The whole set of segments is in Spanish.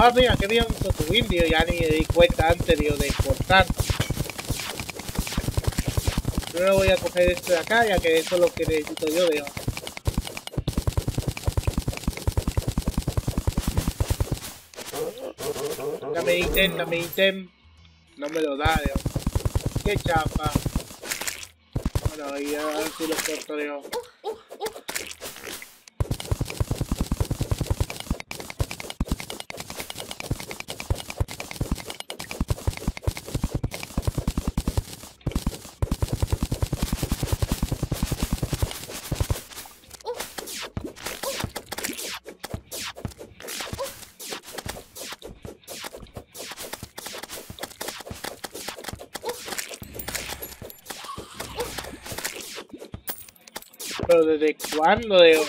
Ah, mira, que un Totubín, tío. Ya ni me di cuenta antes, tío, de cortar. Primero voy a coger esto de acá, ya que eso es lo que necesito yo, tío. Dame ítem, dame ítem. No me lo da, tío. Qué chapa. Bueno, y a ver lo corto, tío. Desde cuándo, tío.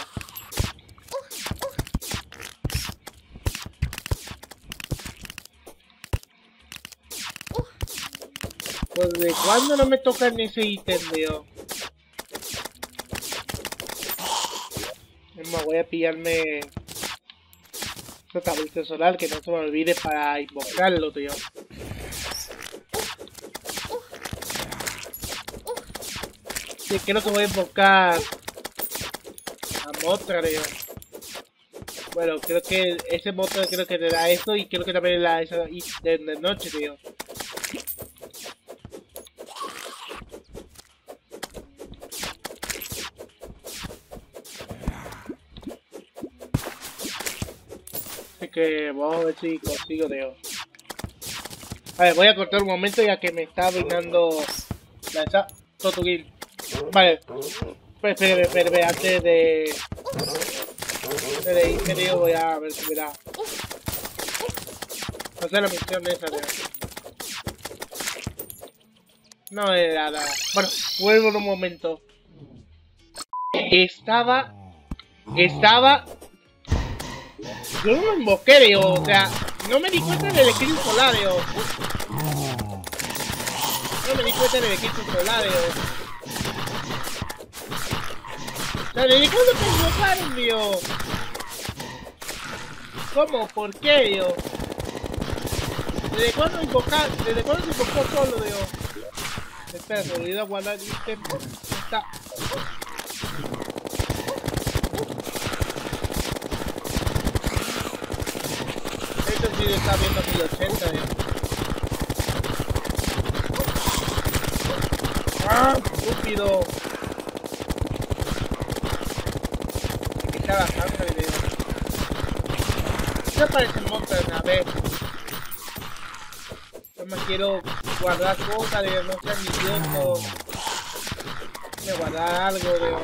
Pues desde cuándo no me tocan ese ítem. Es más, voy a pillarme esta tableta solar que no se me olvide para invocarlo, tío. Sí, creo que voy a invocar a Motra, tío. Bueno, creo que ese Motra creo que te da eso y creo que también la esa de, de noche, tío. Así que vamos a ver si consigo, tío. A ver, voy a cortar un momento ya que me está brindando la esa Totugil. Vale. Espérame, espérame, antes de... De irme, tío, voy a ver si da... No sé la misión esa, tío. No era nada. Bueno, vuelvo en un momento. Estaba... Estaba... Yo no me invoqué, tío, o sea... No me di cuenta del equipo solar, tío. No me di cuenta del equipo solar, tío. O sea, ¿desde cuándo te invocaron, tío? ¿Cómo? ¿Por qué, tío? ¿Desde cuándo invocar? ¿Desde cuándo se invocó solo, tío? Espera, se olvidó guardar el ítem. Está. Esto sí está viendo 1080, tío. ¡Ah! ¡Estúpido! Hay que estar bajando el video. ¿Qué aparece monstruos a ver? Yo me quiero guardar cosas, de no ser ni idiota. Quiero guardar algo, de.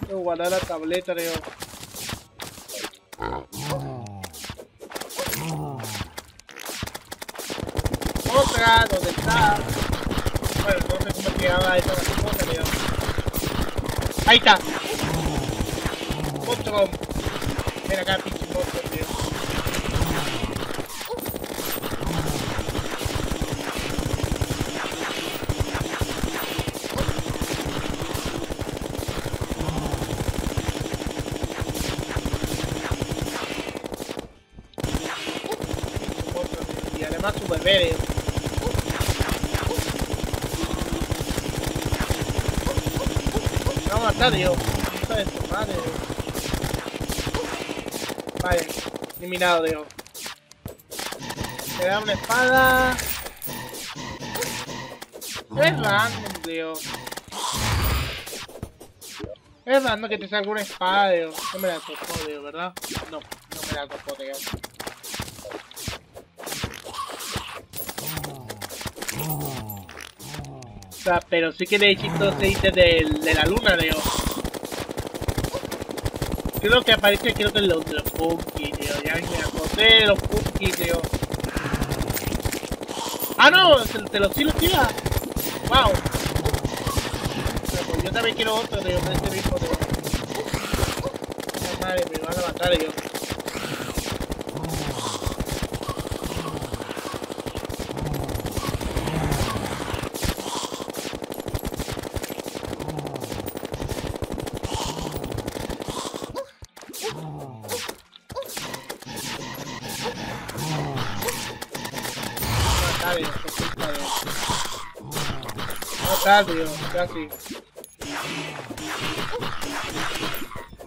Quiero guardar la tableta, de. Otra, ¿dónde está? Bueno, no sé cómo quedaba esa. Ahí está. Otro. Ven acá, pinche monstruo, tío. Y además su bebé, de su madre. Vale, eliminado, tío. Me da una espada. Es random, tío. Es random que te salga una espada, tío. No me la tocó, tío, ¿verdad? No, no me la tocó, tío. Sea, pero sí que necesito ese ítem de, de la luna, tío. Creo que aparece, creo que los de los Punky, tío. Ya me acordé de los Punky, tío. ¡Ah, no! ¿Te, los sí los tira? ¡Wow! Pero, pues, yo también quiero otro, tío, de este mismo, tío. La madre, me van a matar, tío. Vale, perfecto, vale. Tío, casi.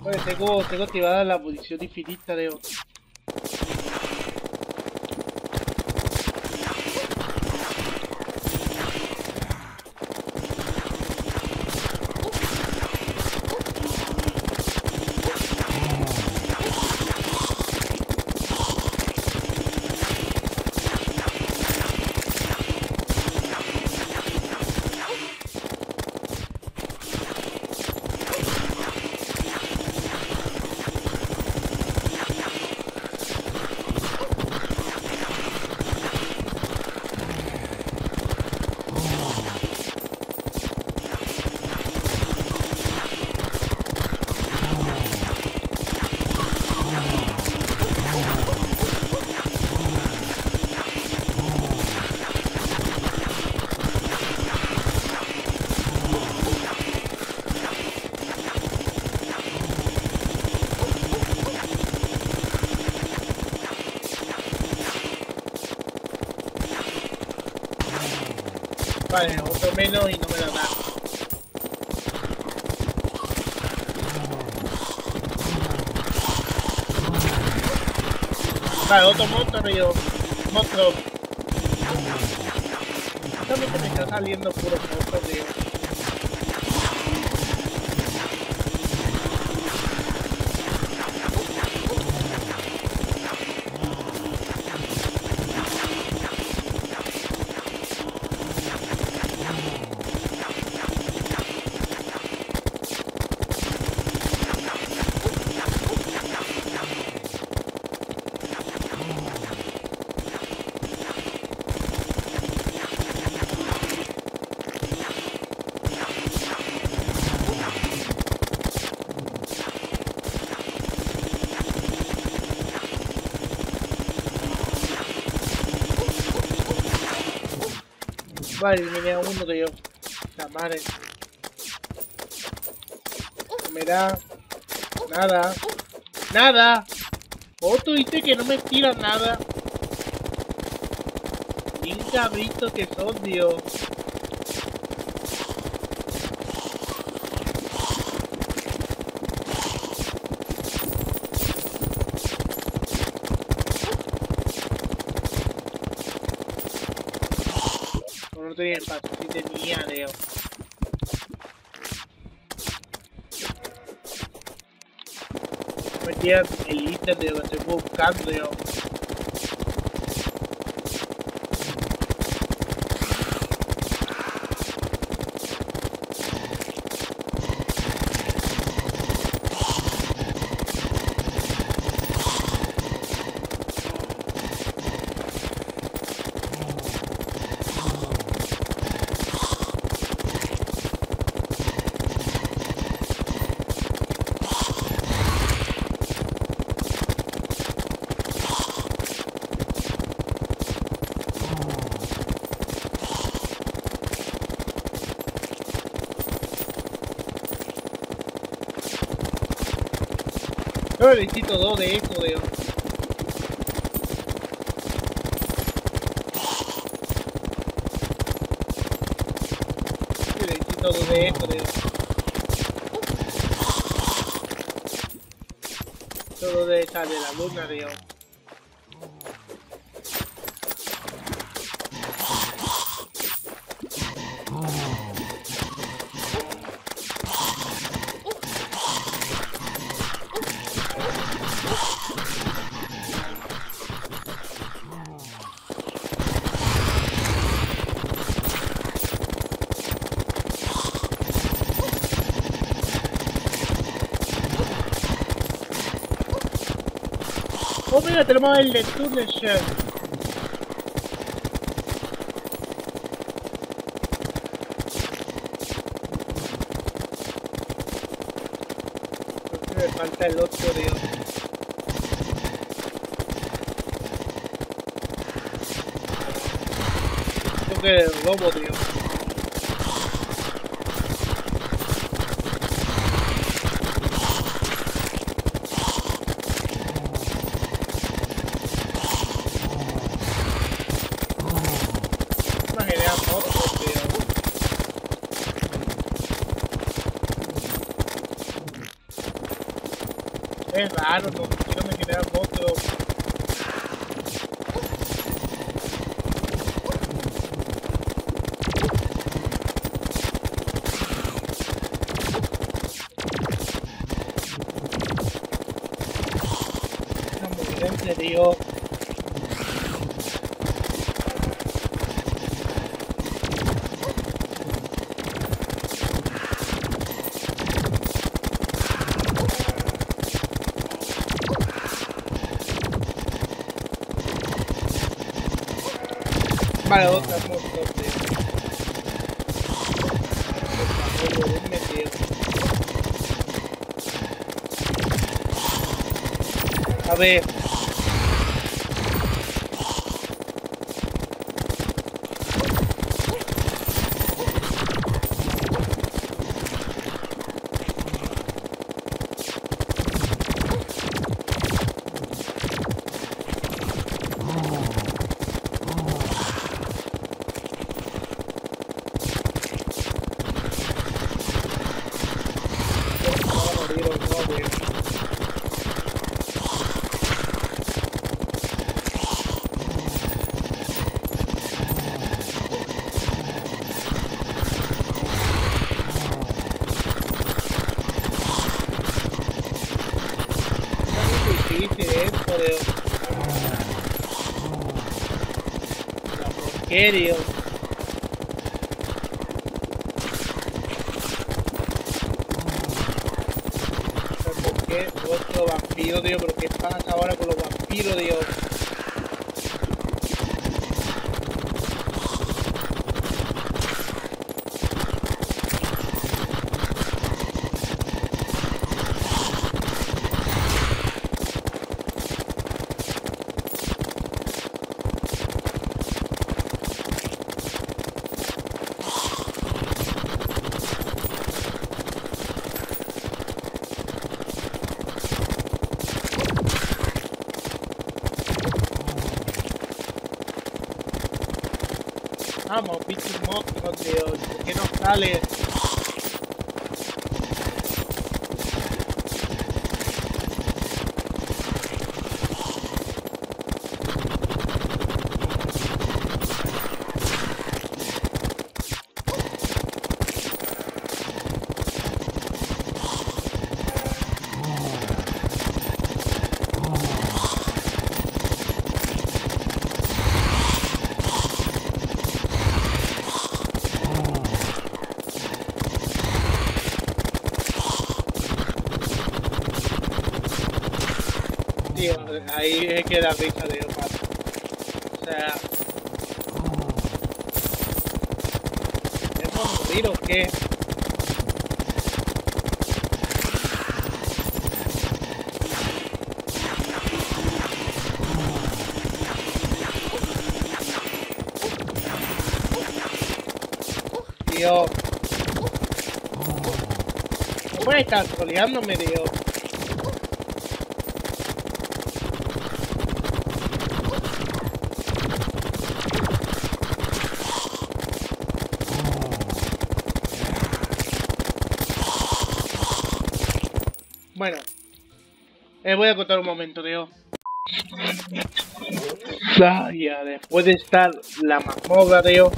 Oye, tengo, tengo activada la posición infinita, otro menos y no me da nada. Vale, otro monstruo yo. Monstruo. También me está saliendo puro monstruo, tío. Eliminé a uno de ellos. La madre. No me da. Nada. Nada. Otro dice que no me tira nada. Bien cabrito que son, Dios. No tenía espacio, sí tenía, Leo. Metía el ítem de lo que yo. Yo necesito dos de Leo. Yo necesito dos de esto, Leo. Todo de esa de la luna, Leo. Oh, mira, tenemos el de Tunnel Shell. Creo que me falta el otro, Dios. Creo que el lobo, tío. Es raro, no quiero me genera monstruos. No me en serio. Vale, otra moto de... Volumen, tío. A ver. La porquería. Pero ¿Por qué otro vampiro, tío? ¿Pero qué pasa ahora con los vampiros, tío? Vamos, bicho monstruo. ¿Por qué sale? Tío, ahí es que risa de Omar. O sea... ¿Hemos morir o qué? Tío. No puede estar troleándome, tío. Bueno, eh, voy a contar un momento, tío. Ya, después de estar la mazmorra, tío.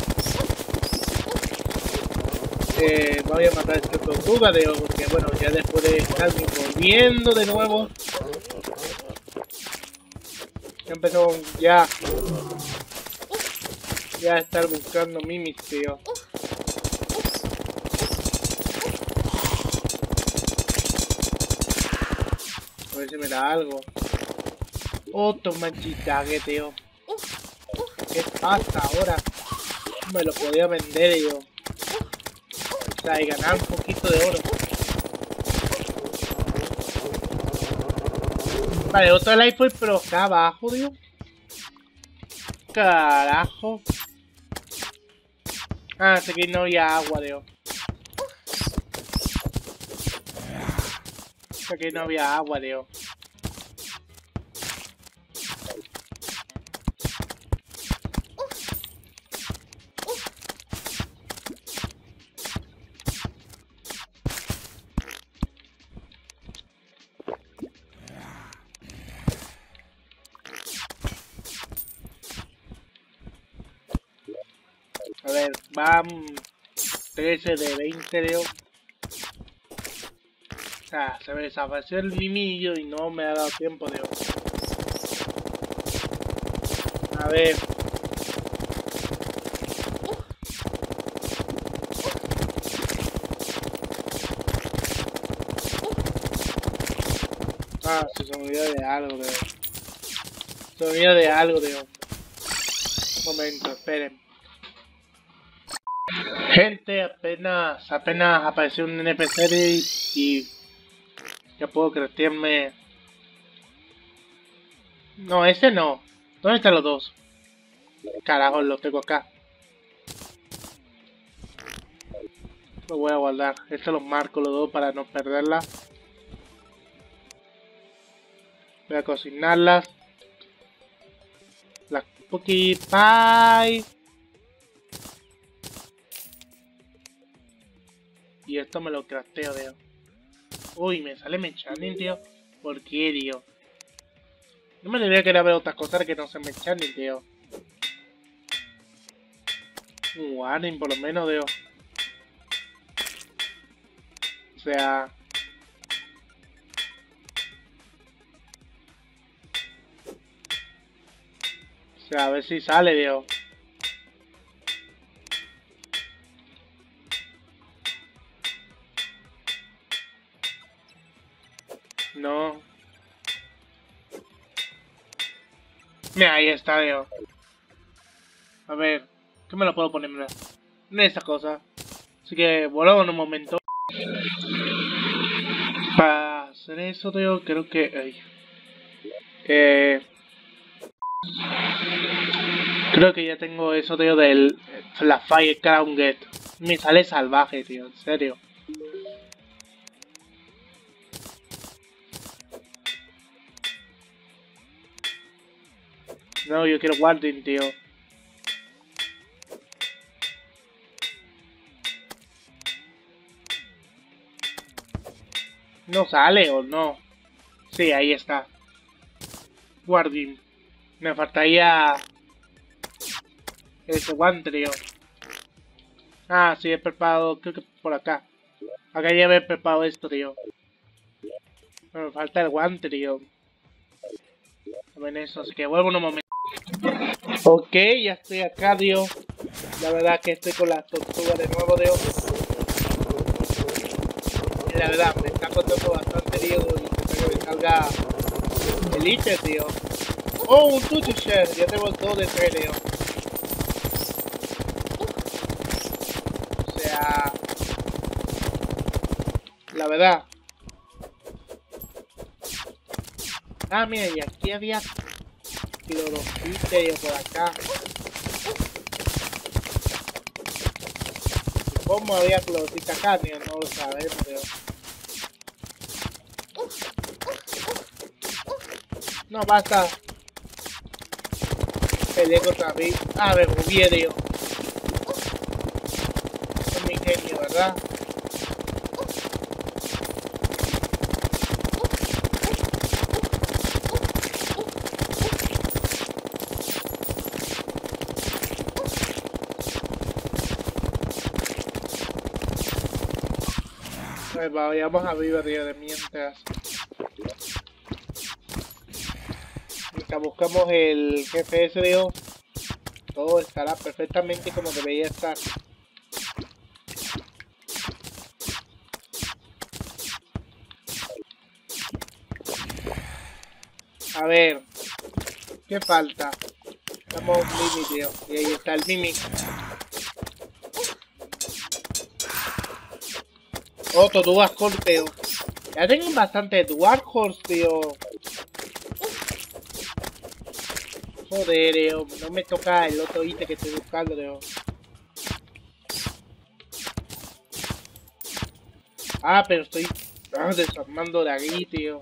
Eh, voy a matar a este tortuga, tío, porque bueno, ya después de estar volviendo de nuevo. Ya empezó ya. Ya a estar buscando mimis, tío. Ver si me da algo. Otro manchicague, tío. ¿Qué pasa ahora? Me lo podía vender yo. O sea, y ganar un poquito de oro. Vale, otro life point, pero acá abajo, tío. Carajo. Ah, sé que no había agua, tío. que no había agua, Leo. A ver, van 13 de 20, Leo. Se me desapareció el mimillo y no me ha dado tiempo, Leo. A ver. Ah, se me olvidó de algo, Leo. Se me olvidó de algo, Leo. Un momento, esperen. Gente, apenas, apenas apareció un NPC y, y ya puedo creerme. No, ese no. ¿Dónde están los dos? Carajo, los tengo acá. Lo voy a guardar. Estos los marco los dos para no perderla. Voy a cocinarlas. Las cookie pie. Y esto me lo crafteo, tío. Uy, me sale Mechanin, tío. ¿Por qué, tío? No me debería querer ver otras cosas que no se Mechanin, tío. Un warning, por lo menos, tío. O sea... O sea, a ver si sale, tío. No. Mira, ahí está, tío. A ver, ¿qué me lo puedo poner? en esta cosa. Así que volvamos en un momento. Para hacer eso, tío, creo que... Eh, creo que ya tengo eso, tío, del... La Fire Crown Get. Me sale salvaje, tío, en serio. No, yo quiero Guardian, tío. ¿No sale o no? Sí, ahí está. Guardian. Me faltaría... Ese guante, tío. Ah, sí, he preparado, creo que por acá. Acá ya he preparado esto, tío. Me falta el guante, tío. Ven eso, así que vuelvo un momento. Ok, ya estoy acá, Dios. La verdad que estoy con la tortuga de nuevo, Dios. Y la verdad, me está costando bastante, Dios. Y que me salga el ítem, tío. Oh, un tutu share. Ya tengo dos de tres, Dios. O sea... La verdad. Ah, mira, y aquí había clorofite por acá. ¿Cómo había clorofita acá? no lo sabemos, pero... No, basta. Peleé contra mí. Ah, me moví, Es mi genio, ¿verdad? Vayamos a vivir de mientras. Mientras buscamos el GPS de todo estará perfectamente como debería estar. A ver, ¿qué falta? Estamos un mimi, Y ahí está el mimi. Otro Dual Horse, tío. Ya tengo bastante Dual Horse, tío. Joder, tío. No me toca el otro ítem que estoy buscando, tío. Ah, pero estoy ah, desarmando de aquí, tío.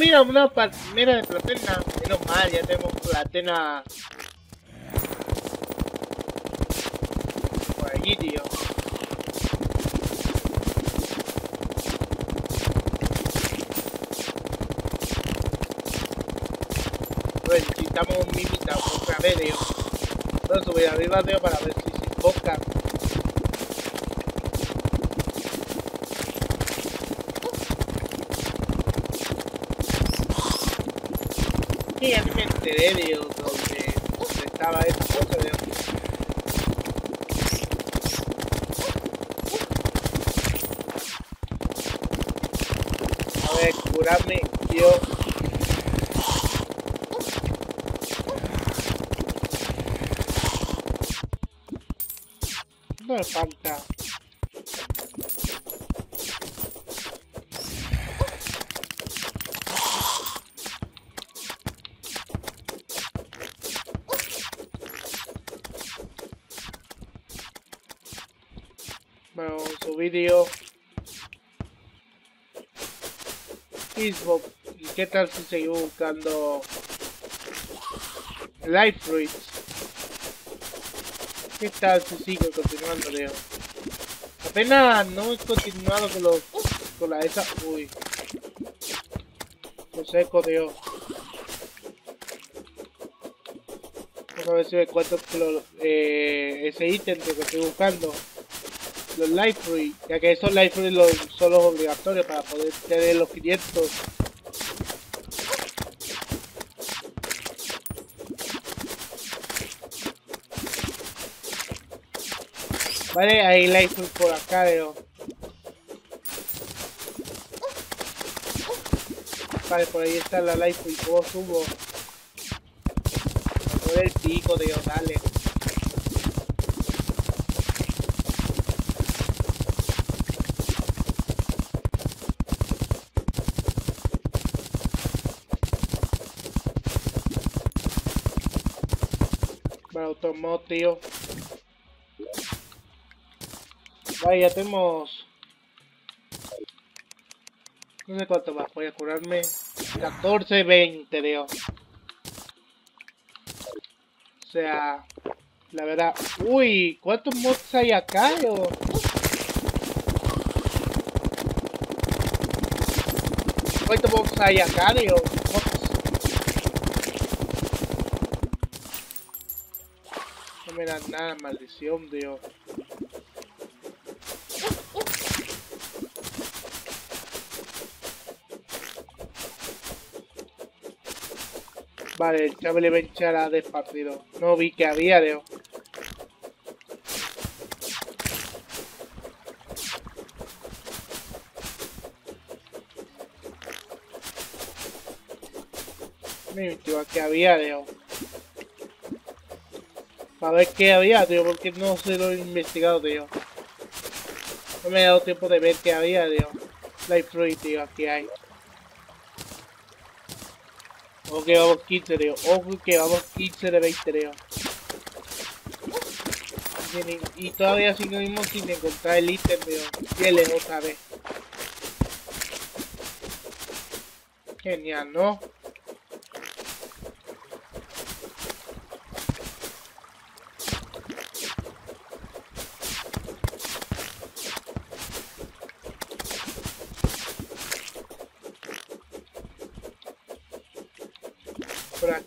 mira, una palmera de platena. Menos mal, ya tenemos platena. Por allí, tío. Pues, Necesitamos un mimita, un cabello. Entonces voy arriba, tío, para ver Y ya me enteré, tío, donde, donde estaba esta cosa, tío. A ver, curarme, tío. No me falta. Bueno, su vídeo. Xbox. ¿Y qué tal si seguimos buscando Life Fruits? ¿Qué tal si sigo continuando, Leo? Apenas no he continuado con los con la esa. Uy. Lo seco, Leo. Vamos a ver si me encuentro lo- eh, ese ítem que estoy buscando. Los life fruits, ya que esos life fruits los- son los obligatorios para poder tener los 500. Vale, hay fruits por acá, veo. Vale, por ahí está la fruit, ¿cómo subo? Por el pico, tío, dale. Vale, automó, tío. Vale, ya tenemos... No sé cuánto más, voy a curarme. 14, 20, tío. O sea, la verdad... Uy, ¿cuántos mods hay acá, tío? ¿Cuántos mods hay acá? Mods. No me dan nada, maldición, tío. Vale, el chavo le va a echar a despartido. No vi que había. Me tío, que había, tío. Para ver qué había, tío, porque no se lo he investigado, tío. No me he dado tiempo de ver qué había, tío. Life Fruit, tío, aquí hay. Que vamos 15, tío. Ojo que vamos 15 de 20, tío. Y, todavía seguimos sin encontrar el ítem, tío. Fieles otra vez. Genial, ¿no?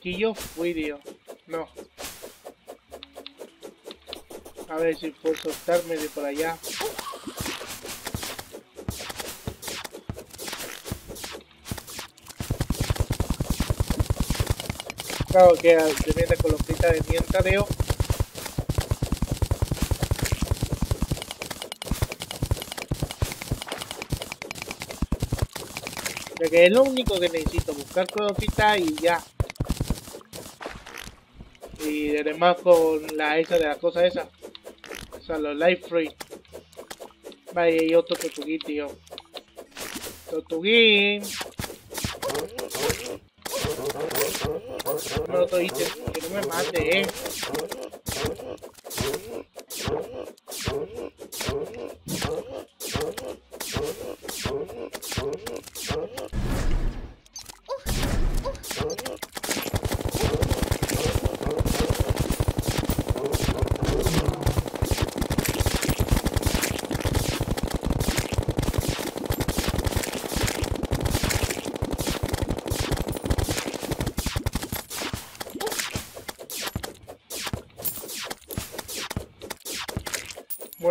Aquí yo fui, tío. No. A ver si puedo soltarme de por allá. Claro que te viene con los pintas de mienta, tío. Ya que es lo único que necesito, buscar cositas y ya. Y además con la esa de la cosa esa. O sea, los life free. Vale, y otro tortuguín, tío. Tortuguín. No, otro ítem, que no me mate, eh.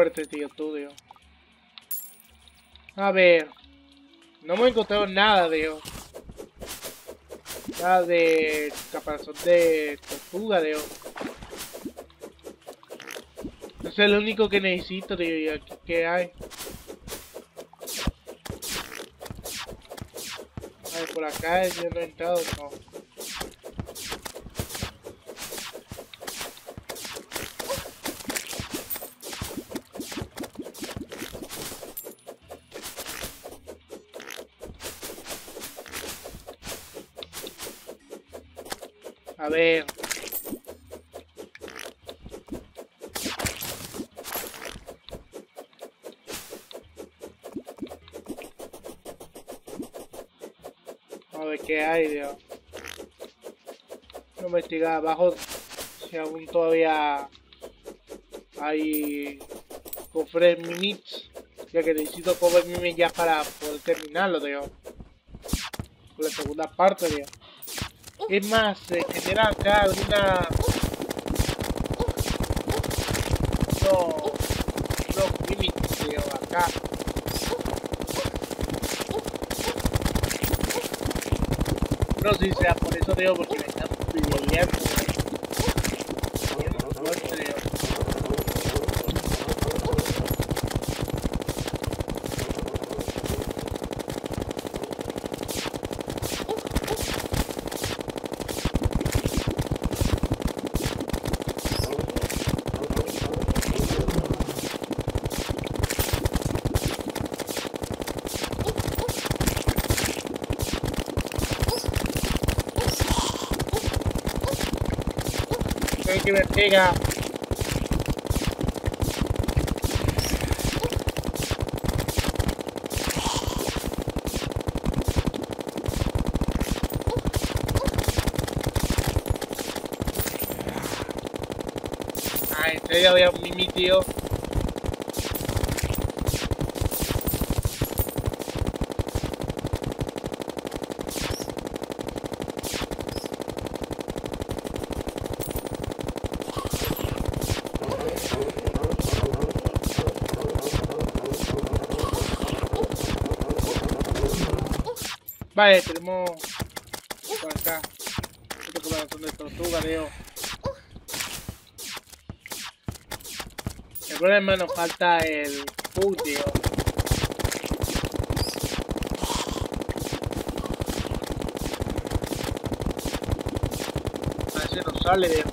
Muerte, tío, tú, tío. A ver. No hemos encontrado nada, tío. Nada de caparazón de tortuga, tío. Eso es lo único que necesito, tío. ¿Y aquí qué hay? A ver, por acá yo no he entrado, no. Ver qué hay, Dios. A investigar abajo si aún todavía hay cofres mimits. Ya que necesito cofres mimits ya para poder terminarlo, Dios. Por la segunda parte, Dios. Es más, se genera acá una... No... No, mimits, Dios, acá. Si sea por eso, porque que me pega. Ah, en mimi, tío. Vale, tenemos por acá. Este corazón de tortuga, Leo. El problema nos falta el food, tío. A ver si nos sale, tío.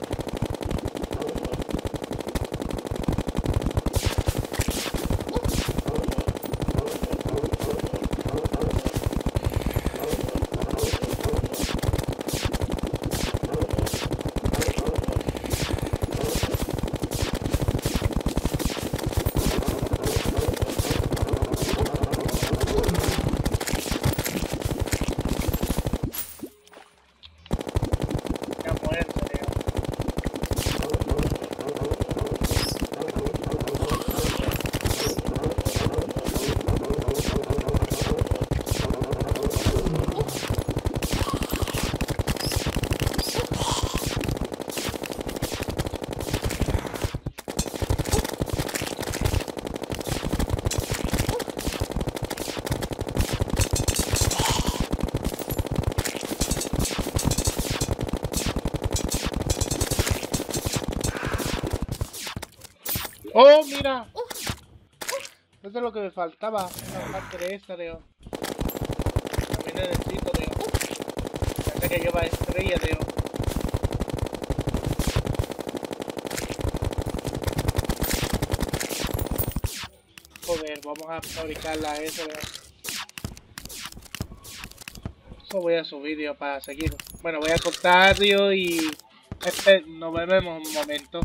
Ya muerto, tío. ¡Oh, mira! Eso lo que me faltaba. Una parte de esta, tío. También necesito, tío. Parece que lleva estrella, tío. Joder, vamos a fabricarla eso, tío. Eso voy a subir, tío, para seguir. Bueno, voy a cortar, tío, y... Este, nos vemos en un momento.